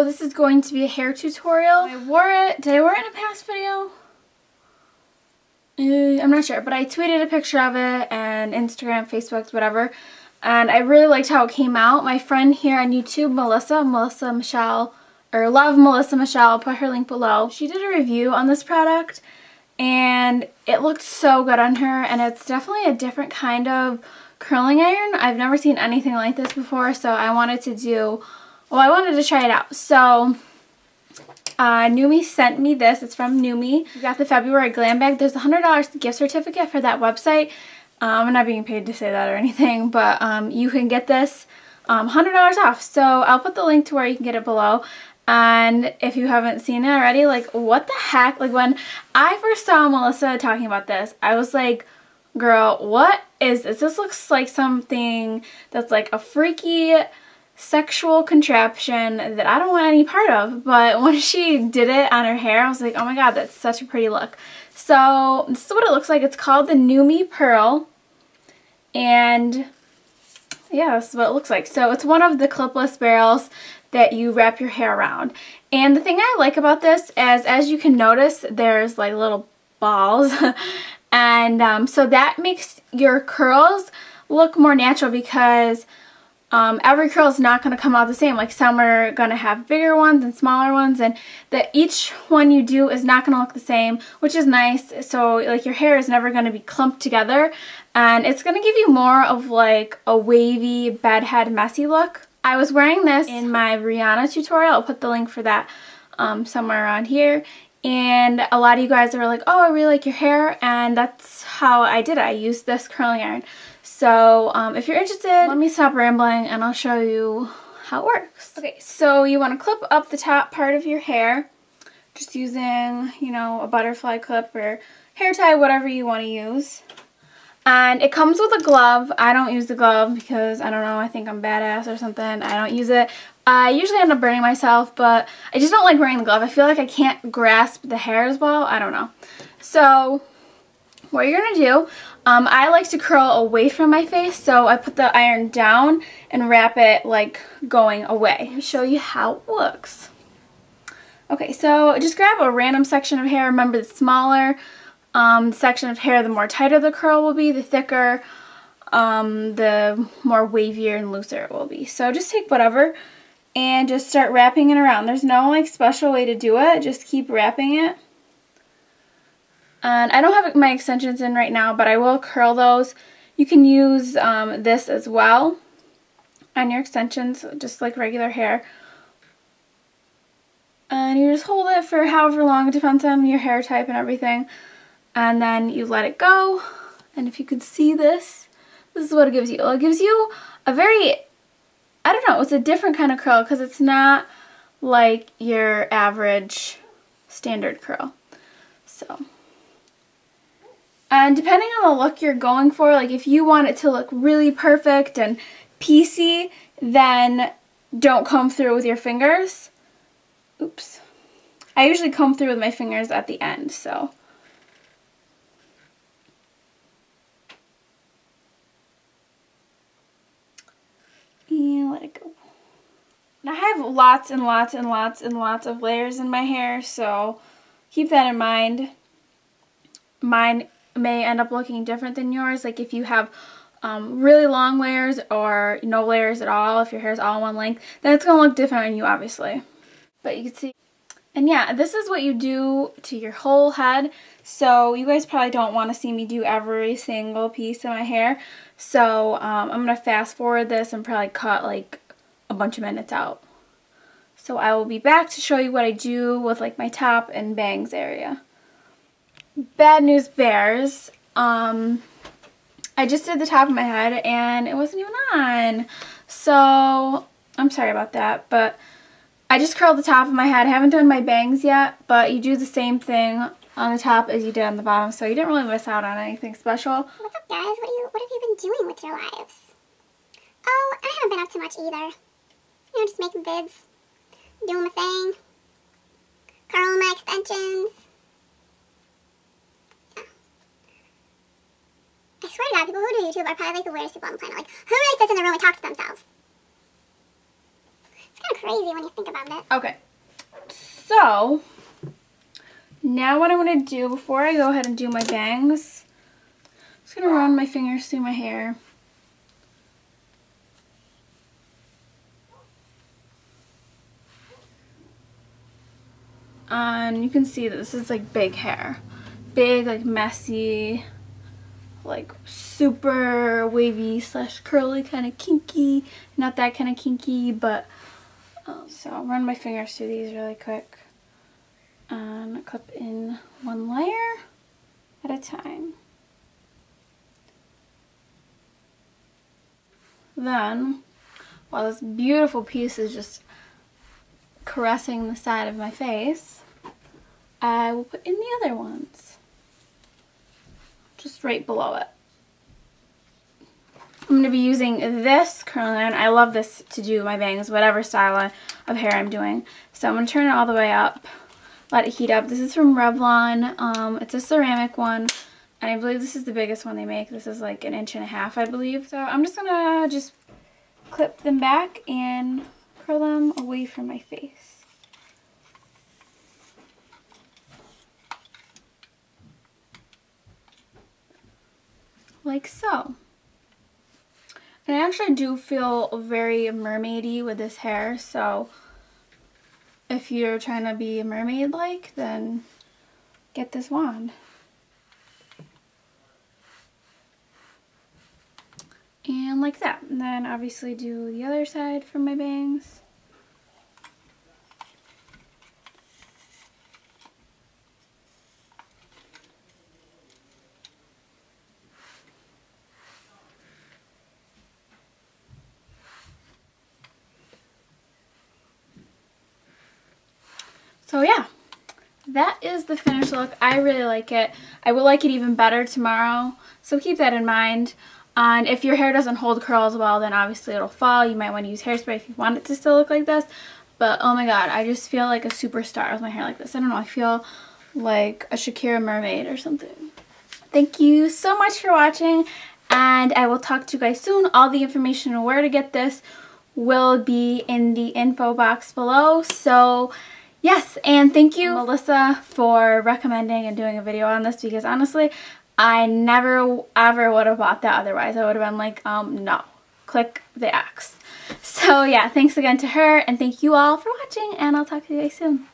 So this is going to be a hair tutorial. I wore it, did I wear it in a past video? Uh, I'm not sure, but I tweeted a picture of it and Instagram, Facebook, whatever. And I really liked how it came out. My friend here on YouTube, Melisa, Melisa Michelle, or Love Melisa Michelle, I'll put her link below. She did a review on this product and it looked so good on her and it's definitely a different kind of curling iron. I've never seen anything like this before so I wanted to do, well I wanted to try it out. So uh, NuMe sent me this. It's from NuMe. We got the February glam bag. There's a $100 gift certificate for that website. Um, I'm not being paid to say that or anything, but um, you can get this um, $100 off. So I'll put the link to where you can get it below. And if you haven't seen it already, like what the heck? Like when I first saw Melisa talking about this, I was like, girl, what is this? This looks like something that's like a freaky sexual contraption that I don't want any part of. But when she did it on her hair, I was like, oh my god, that's such a pretty look. So this is what it looks like. It's called the NuMe Pearl. And yeah, this is what it looks like. So it's one of the clipless barrels that you wrap your hair around. And the thing I like about this is, as you can notice, there's like little balls. and um, so that makes your curls look more natural because um, every curl is not going to come out the same. Like some are going to have bigger ones and smaller ones and that each one you do is not going to look the same, which is nice. So like your hair is never going to be clumped together and it's going to give you more of like a wavy, bedhead, messy look. I was wearing this in my Rihanna tutorial. I'll put the link for that um, somewhere around here. And a lot of you guys are like, oh, I really like your hair. And that's how I did it. I used this curling iron. So um, if you're interested, let me stop rambling and I'll show you how it works. Okay, so you want to clip up the top part of your hair just using, you know, a butterfly clip or hair tie, whatever you want to use. And it comes with a glove. I don't use the glove because, I don't know, I think I'm badass or something. I don't use it. I usually end up burning myself, but I just don't like wearing the glove. I feel like I can't grasp the hair as well. I don't know. So, what you're going to do, um, I like to curl away from my face, so I put the iron down and wrap it like going away. Show you how it looks. Okay, so just grab a random section of hair. Remember, the smaller um, section of hair, the more tighter the curl will be, the thicker, um, the more wavier and looser it will be. So just take whatever and just start wrapping it around. There's no like special way to do it. Just keep wrapping it. And I don't have my extensions in right now, but I will curl those. You can use um, this as well on your extensions, just like regular hair. And you just hold it for however long, it depends on your hair type and everything. And then you let it go. And if you could see this, this is what it gives you. It gives you a very, I don't know, it's a different kind of curl because it's not like your average standard curl. So... And depending on the look you're going for, like if you want it to look really perfect and piecey, then don't comb through with your fingers. Oops. I usually comb through with my fingers at the end, so. And let it go. Now I have lots and lots and lots and lots of layers in my hair, so keep that in mind. Mine may end up looking different than yours. Like if you have um, really long layers or no layers at all, if your hair is all one length, then it's going to look different on you obviously. But you can see, and yeah, this is what you do to your whole head. So you guys probably don't want to see me do every single piece of my hair. So um, I'm going to fast forward this and probably cut like a bunch of minutes out. So I will be back to show you what I do with like my top and bangs area. Bad news bears. Um, I just did the top of my head and it wasn't even on. So I'm sorry about that, but I just curled the top of my head. I haven't done my bangs yet, but you do the same thing on the top as you did on the bottom, so you didn't really miss out on anything special. What's up, guys? What, you, what have you been doing with your lives? Oh, I haven't been up to much either. You know, just making vids, doing my thing, curling my extensions, I swear to God, people who do YouTube are probably like the weirdest people on the planet. Like, who really sits in the room and talks to themselves? It's kind of crazy when you think about it. Okay. So, now what I'm going to do before I go ahead and do my bangs, I'm just going to run my fingers through my hair. And you can see that this is like big hair. Big, like messy, like super wavy slash curly, kind of kinky. Not that kind of kinky, but um, so I'll run my fingers through these really quick and clip in one layer at a time. Then, while this beautiful piece is just caressing the side of my face, I will put in the other ones. Just right below it. I'm going to be using this curling iron. I love this to do my bangs, whatever style of hair I'm doing. So I'm going to turn it all the way up, let it heat up. This is from Revlon. Um, it's a ceramic one. And I believe this is the biggest one they make. This is like an inch and a half, I believe. So I'm just going to just clip them back and curl them away from my face. Like so. And I actually do feel very mermaidy with this hair, so if you're trying to be mermaid-like, then get this wand. And like that. And then obviously do the other side for my bangs. So yeah, that is the finished look. I really like it. I will like it even better tomorrow, so keep that in mind. And if your hair doesn't hold curls well, then obviously it'll fall. You might want to use hairspray if you want it to still look like this. But oh my god, I just feel like a superstar with my hair like this. I don't know, I feel like a Shakira mermaid or something. Thank you so much for watching, and I will talk to you guys soon. All the information on where to get this will be in the info box below. So Yes, and thank you, Melisa, for recommending and doing a video on this because honestly, I never ever would have bought that otherwise. I would have been like, um, no, click the X. So yeah, thanks again to her and thank you all for watching and I'll talk to you guys soon.